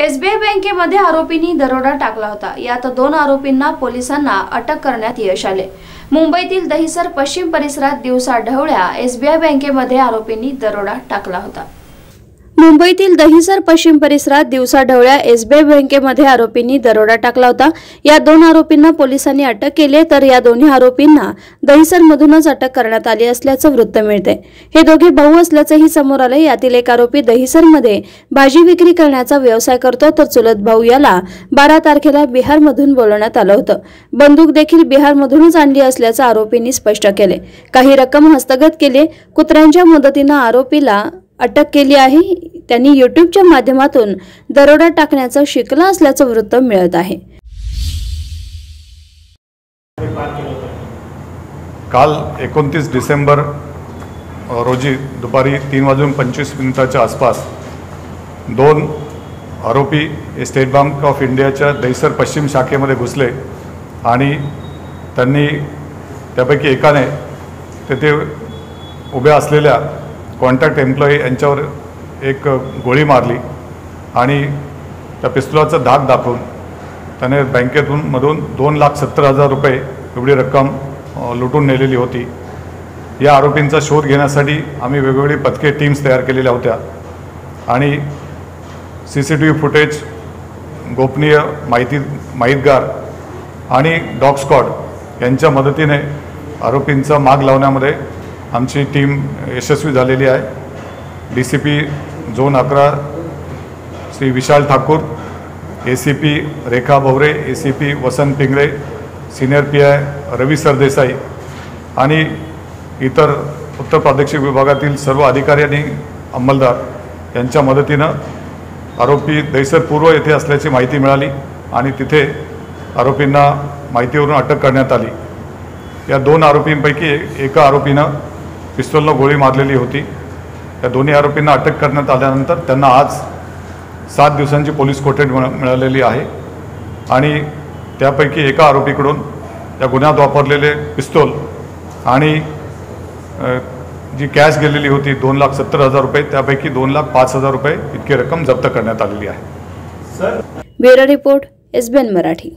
SBI बँकेमध्ये आरोपींनी दरोडा टाकला होता. यात दोन आरोपींना पोलिसांना अटक करण्यात यश आले. मुंबईतील दहिसर पश्चिम परिसरात दिवसा ढवळ्या एसबीआय बँकेमध्ये आरोपींनी दरोडा टाकला होता. मुंबईतील दहिसर पश्चिम परिसरात दिवसाढवळ्या एसबीआय बँकेमध्ये आरोपींनी दरोडा टाकला होता. या दोन आरोपींना पोलिसांनी अटक केली तर या दोन्ही आरोपींना दहिसरमधूनच अटक करण्यात आली असल्याचं वृत्त मिळते हे दोघे भाऊ असल्याचंही समोर आलं यातील एक आरोपी दहिसरमध्ये भाजी विक्री करण्याचा व्यवसाय करतो तर चुलत भाऊ याला बारा तारखेला बिहारमधून बोलवण्यात आलं होतं. बंदूक देखील बिहारमधूनच आणली असल्याचं आरोपींनी स्पष्ट केले काही रक्कम हस्तगत केली कुत्र्यांच्या मदतीनं आरोपीला अटक केली आहे. त्यांनी युट्यूबच्या माध्यमातून दरोडा टाकण्याचा शिकला असल्याचं वृत्त मिळत आहे. काल एकोणतीस डिसेंबर रोजी दुपारी तीन वाजून पंचवीस मिनिटाच्या आसपास दोन आरोपी स्टेट बँक ऑफ इंडियाच्या दहिसर पश्चिम शाखेमध्ये घुसले आणि त्यांनी त्यापैकी एकाने तेथे उभ्या असलेल्या कॉन्टॅक्ट एम्प्लॉई यांच्यावर एक गोळी मारली आणि त्या पिस्तुलाचा धाक दाखवून त्याने बँकेतून मधून दोन लाख सत्तर हजार रुपये एवढी रक्कम लुटून नेलेली होती. या आरोपींचा शोध घेण्यासाठी आम्ही वेगवेगळी पथके टीम्स तयार केलेल्या होत्या. आणि C C T V footage गोपनीय माहिती माहितगार आणि डॉग स्कॉड यांच्या मदतीने आरोपींचा माग लावण्यामध्ये आमची टीम यशस्वी झालेली आहे. डी सी पी झोन अकरा Shri Vishal Thakur A C P Rekha Bhaware A C P Vasant Pingale senior P I Ravi Sardesai आणि इतर उत्तर प्रादेशिक विभागातील सर्व अधिकारी आणि अंमलदार यांच्या मदतीनं आरोपी दैसर पूर्व येथे असल्याची माहिती मिळाली आणि तिथे आरोपींना माहितीवरून अटक करण्यात आली. या दोन आरोपींपैकी एका आरोपीनं पिस्तोलनं गोळी मारलेली होती. या दोन्ही आरोपींना अटक करण्यात आल्यानंतर त्यांना आज सात दिवसांची पोलीस कोठडी मिळालेली आहे. आणि त्यापैकी एका आरोपीकडून या गुन्ह्यात वापरलेले पिस्तोल आणि जी कॅश गेलेली होती दोन लाख सत्तर हजार रुपये त्यापैकी दोन लाख पाच हजार रुपये इतकी रक्कम जप्त करण्यात आलेली आहे. Bureau report SBN Marathi.